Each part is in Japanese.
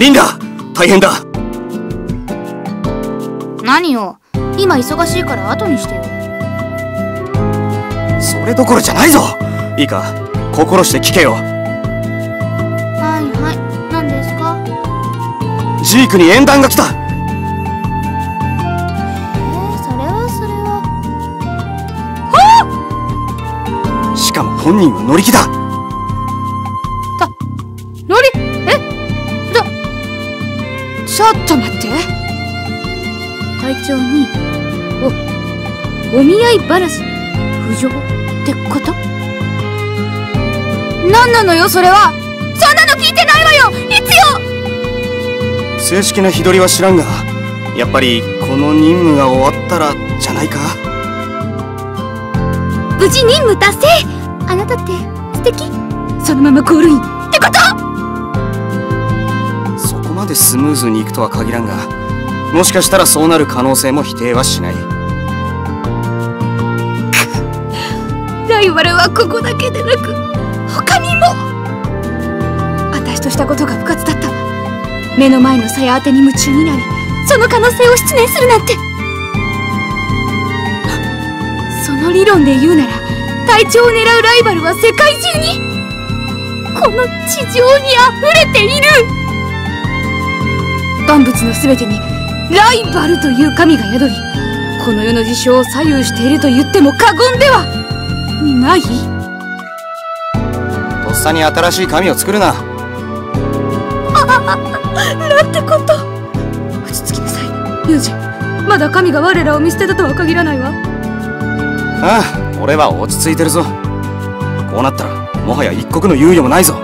リンダ大変だ。何よ今忙しいから後にしてよ。それどころじゃないぞ。いいか心して聞けよ。はいはい何ですか？ジークに縁談が来た。えー、それはそれは。しかも本人は乗り気だっと待って。会長におお見合い話浮上ってこと？何なのよそれは。そんなの聞いてないわよいつよ正式な日取りは知らんがやっぱりこの任務が終わったらじゃないか。無事任務達成。あなたって素敵。そのままゴールインってこと？までスムーズにいくとは限らんがもしかしたらそうなる可能性も否定はしない。ライバルはここだけでなく他にも。私としたことが不活だった。目の前の鞘当てに夢中になりその可能性を失念するなんて。その理論で言うなら隊長を狙うライバルは世界中に。この地上に溢れている。万物の全てにライバルという神が宿りこの世の事象を左右していると言っても過言ではない。とっさに新しい神を作るな。なんてこと落ち着きなさいユージまだ神が我らを見捨てたとは限らないわああ俺は落ち着いてるぞこうなったらもはや一刻の猶予もないぞ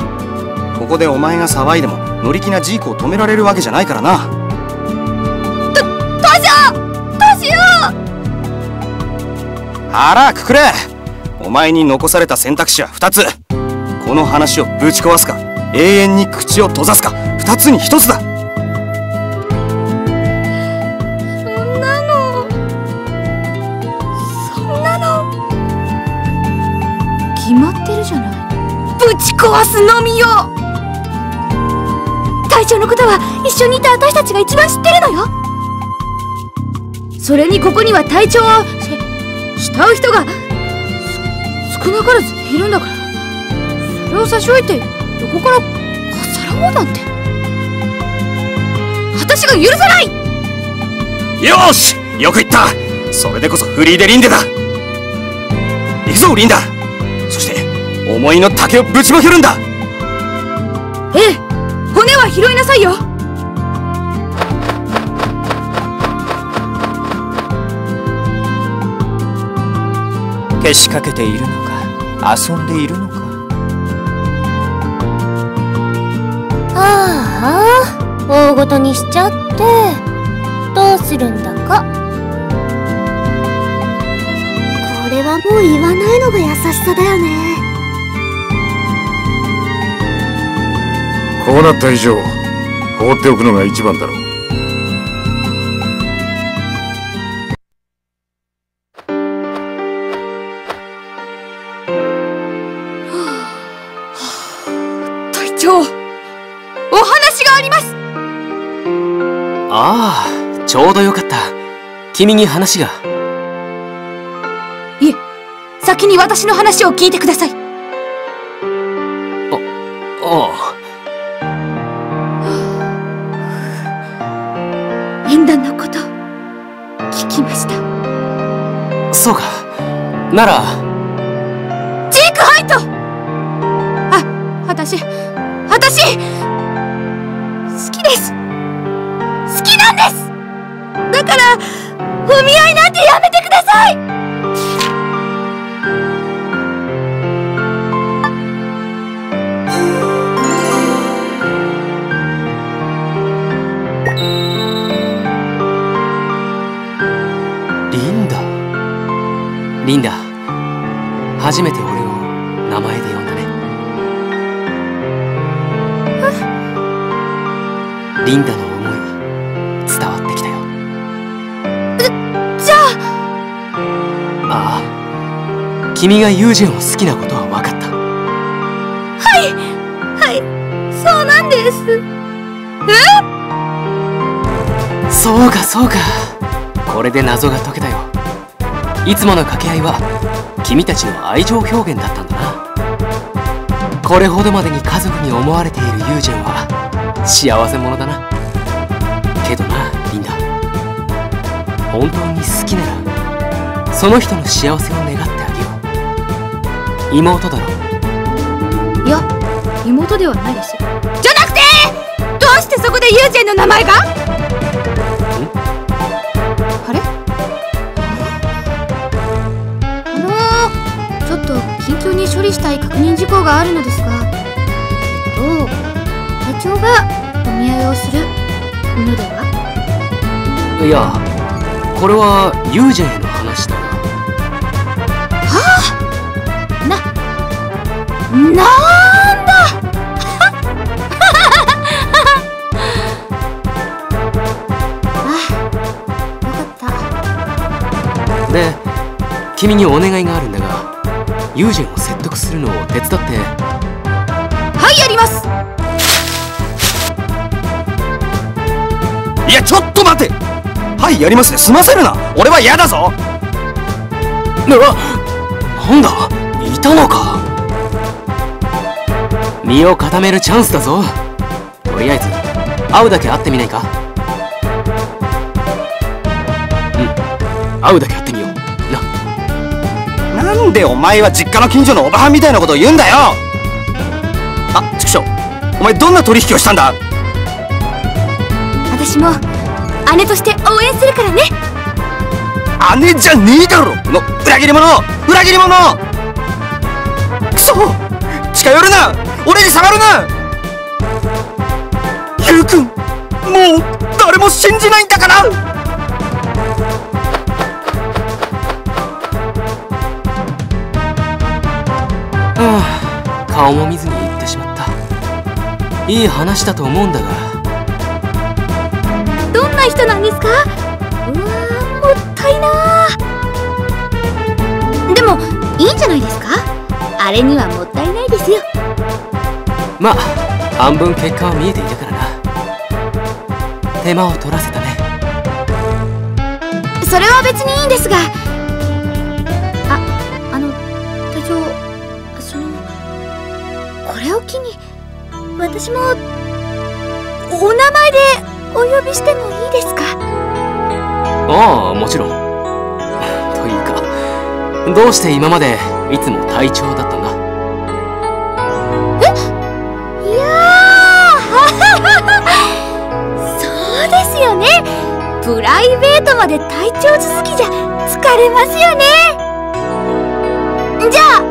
ここでお前が騒いでも乗り気なジークを止められるわけじゃないからな。どうしようどうしよ腹くくれ。お前に残された選択肢は2つ。この話をぶち壊すか。永遠に口を閉ざすか。2つに1つだ。うそんなの。そんなの。決まってるじゃない。ぶち壊すのみよ隊長のことは一緒にいた私たちが一番知ってるのよ。それにここには隊長をし慕う人がす少なからずいるんだから。それを差し置いて横からかっさらおうなんて。私が許さない！よーし！よく言った！それでこそフリーデリンデだ！行くぞリンダ！そして思いの丈をぶちまけるんだ！ええ骨は拾いなさいよ。けしかけているのか？遊んでいるのか？ああ大ごとにしちゃって。どうするんだか。これはもう言わないのが優しさだよねこうなった以上放っておくのが一番だろう。隊長お話があります。ああちょうどよかった。君に話が。いえ先に私の話を聞いてください。おう。縁そうか。なら。ジークハイト。あ私私。初めて俺を名前で呼んだね。リンダの思い伝わってきたよ。じゃあ。ああ。君がユージンを好きなことは分かった。はい。はい。そうなんです。え？そうかそうか。これで謎が解けたよいつもの掛け合いは君たちの愛情表現だったんだな。これほどまでに家族に思われているユージェンは幸せ者だな。けどなリンダ。本当に好きならその人の幸せを願ってあげよう。妹だろいや妹ではないですじゃなくてどうしてそこでユージェンの名前が？と緊急に処理したい確認事項があるのですがえっと隊長がお見合いをするのでは？いやこれはユージェの話だがなんだ？あよかった。で君にお願いがあるんだがユージェンを説得するのを手伝って。はいやります。いやちょっと待て。はいやりますで済ませるな。俺は嫌だぞ。うわなんだいたのか。身を固めるチャンスだぞ。とりあえず会うだけ会ってみないか。うん。会うだけ会ってみななんでお前は実家の近所のおばはんみたいなことを言うんだよ。あ畜生。お前どんな取引をしたんだ？私も姉として応援するからね。姉じゃねえだろの裏切り者。裏切り者。クソ。近寄るな。俺に下がるな。ゆうく。んもう誰も信じないんだからはあ顔も見ずに言ってしまった。いい話だと思うんだが。どんな人なんですか？うわーもったいなー。でもいいんじゃないですか？あれにはもったいないですよ。まあ半分結果は見えていたからな。手間を取らせたね。それは別にいいんですが私もお名前でお呼びしてもいいですか？ああもちろん。というかどうして今までいつも隊長だったんだ？いやー そうですよね。プライベートまで隊長続きじゃ疲れますよね。じゃあ